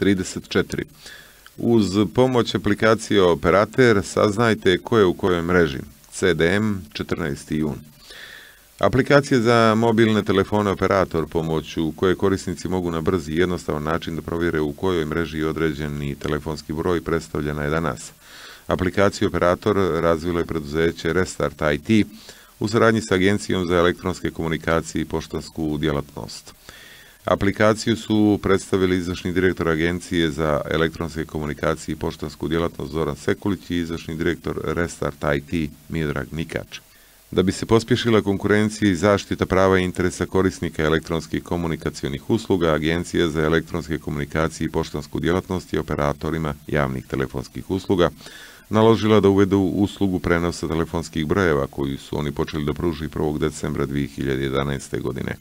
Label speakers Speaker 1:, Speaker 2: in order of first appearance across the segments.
Speaker 1: 34. Uz pomoć aplikacije Operater saznajte ko je u kojoj mreži. CDM 14. jun. Aplikacije za mobilne telefone operator pomoću koje korisnici mogu na brzi i jednostavan način da provjere u kojoj mreži određeni telefonski broj predstavljena je danas. Aplikaciju operator razvilo je preduzeće Restart IT u suradnji sa Agencijom za elektronske komunikacije i poštansku djelatnost. Aplikaciju su predstavili izvršni direktor Agencije za elektronske komunikacije i poštansku djelatnost Zoran Sekulić i izvršni direktor Restart IT Miodrag Nikač. Da bi se pospješila konkurencija i zaštita prava i interesa korisnika elektronskih komunikacionih usluga, Agencija za elektronske komunikacije i poštansku djelatnost i operatorima javnih telefonskih usluga naložila da uvedu uslugu prenosa telefonskih brojeva koju su oni počeli da pruži 1. decembra 2011. godine.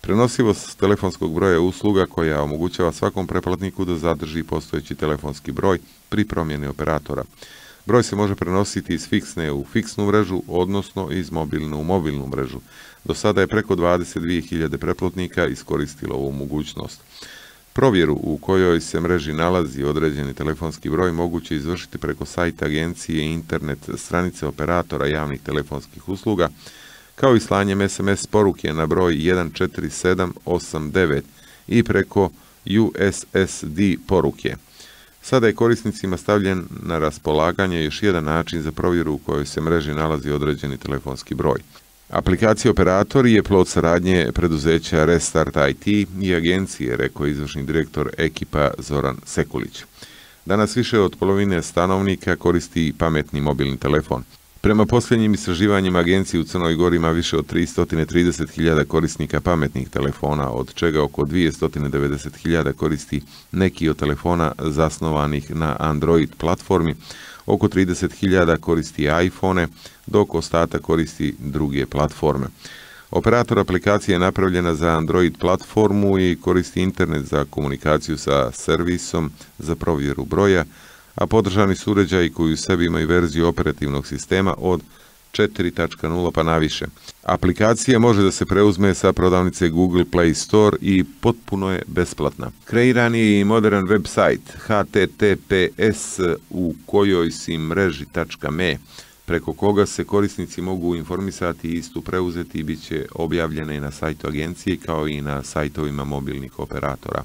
Speaker 1: Prenosivost telefonskog broja usluga koja omogućava svakom preplatniku da zadrži postojeći telefonski broj pri promjeni operatora. Broj se može prenositi iz fiksne u fiksnu mrežu, odnosno iz mobilne u mobilnu mrežu. Do sada je preko 22.000 preplatnika iskoristilo ovu mogućnost. Provjeru u kojoj se mreži nalazi određeni telefonski broj moguće izvršiti preko sajta agencije internet stranice operatora javnih telefonskih usluga, kao i slanjem SMS poruke na broj 14789 i preko USSD poruke. Sada je korisnicima stavljen na raspolaganje još jedan način za provjeru u kojoj se mreži nalazi određeni telefonski broj. Aplikacija Operator je plod saradnje preduzeća Restart IT i agencije, rekao izvršni direktor ekipa Zoran Sekulić. Danas više od polovine stanovnika koristi pametni mobilni telefon. Prema posljednjim istraživanjima agencije u Crnoj Gori ima više od 330.000 korisnika pametnih telefona, od čega oko 290.000 koristi neki od telefona zasnovanih na Android platformi, oko 30.000 koristi iPhone, dok ostatak koristi druge platforme. Operator aplikacije je napravljena za Android platformu i koristi internet za komunikaciju sa servisom za provjeru broja, a podržani su uređaji koji u sebi imaju verziju operativnog sistema od 4.0 pa naviše. Aplikacija može da se preuzme sa prodavnice Google Play Store i potpuno je besplatna. Kreiran je i modern website https u kojoj si mreži.me preko koga se korisnici mogu informisati i istu preuzeti i bit će objavljene i na sajtu agencije kao i na sajtovima mobilnih operatora.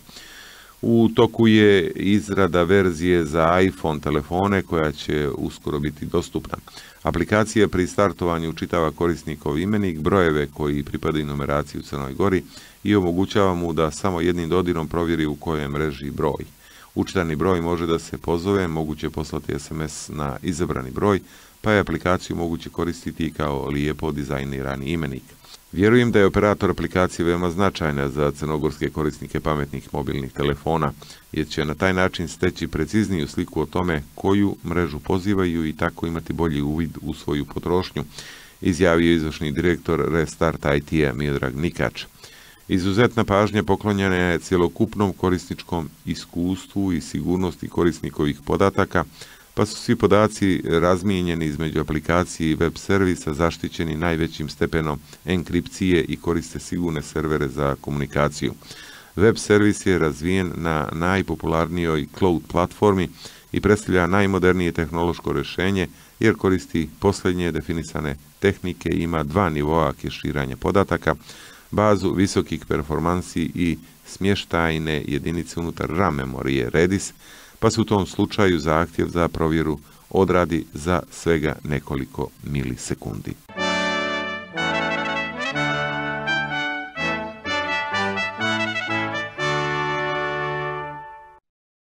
Speaker 1: U toku je izrada verzije za iPhone telefone koja će uskoro biti dostupna. Aplikacija pri startovanju učitava korisnikov imenik, brojeve koji pripadaju numeraciji u Crnoj Gori i omogućava mu da samo jednim dodirom provjeri u kojoj mreži broj. Učitani broj može da se pozove, moguće poslati SMS na izabrani broj, pa je aplikaciju moguće koristiti kao lijepo dizajnirani imenik. Vjerujem da je operator aplikacije veoma značajna za crnogorske korisnike pametnih mobilnih telefona, jer će na taj način steći precizniju sliku o tome koju mrežu pozivaju i tako imati bolji uvid u svoju potrošnju, izjavio izvršni direktor Restart IT-a Miodrag Nikač. Izuzetna pažnja poklonjena je cjelokupnom korisničkom iskustvu i sigurnosti korisnikovih podataka, pa su svi podaci razmijenjeni između aplikacije i web servisa zaštićeni najvećim stepenom enkripcije i koriste sigurne servere za komunikaciju. Web servis je razvijen na najpopularnijoj cloud platformi i predstavlja najmodernije tehnološko rješenje jer koristi posljednje definisane tehnike i ima dva nivoa keširanja podataka, bazu visokih performansi i smještajne jedinice unutar RAM memorije Redis, pa se u tom slučaju zahtjev za provjeru odradi za svega nekoliko milisekundi.